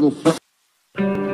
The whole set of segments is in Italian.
próximo.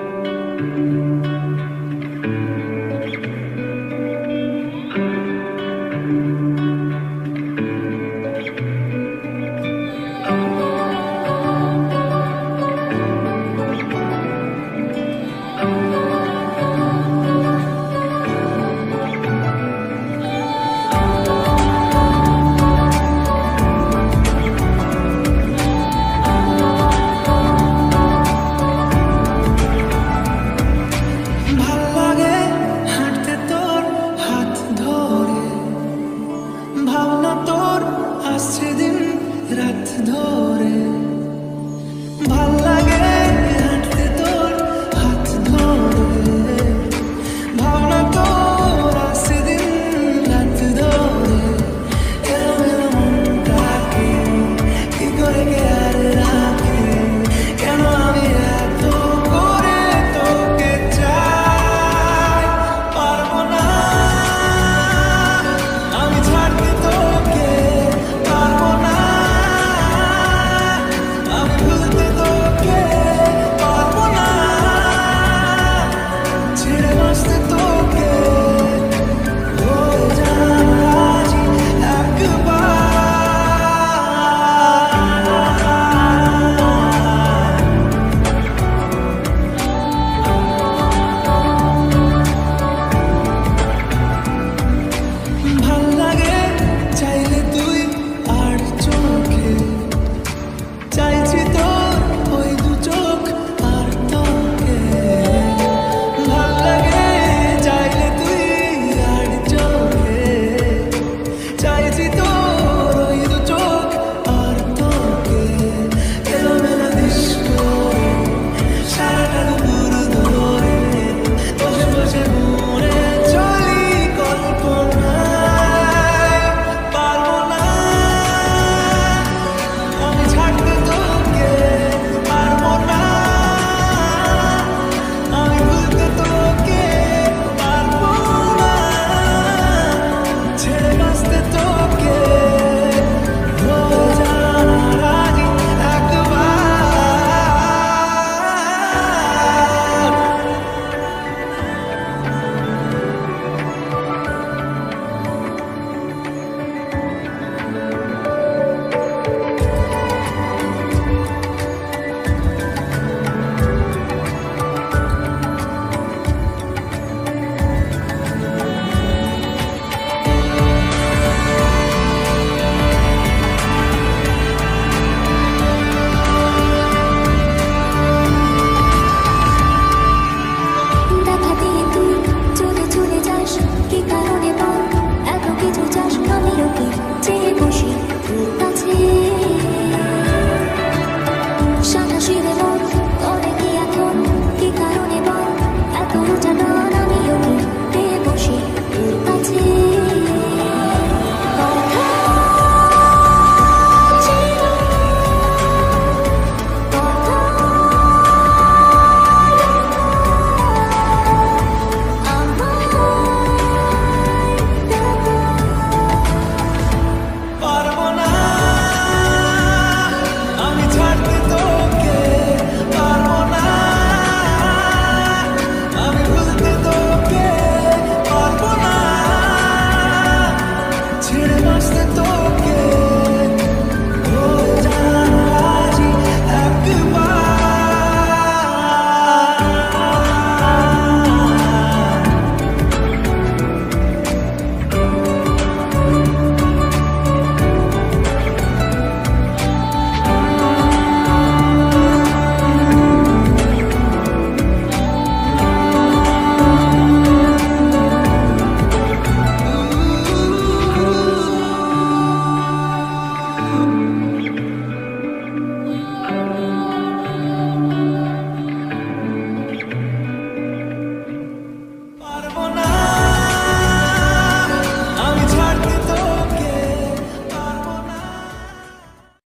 tratti d'ore.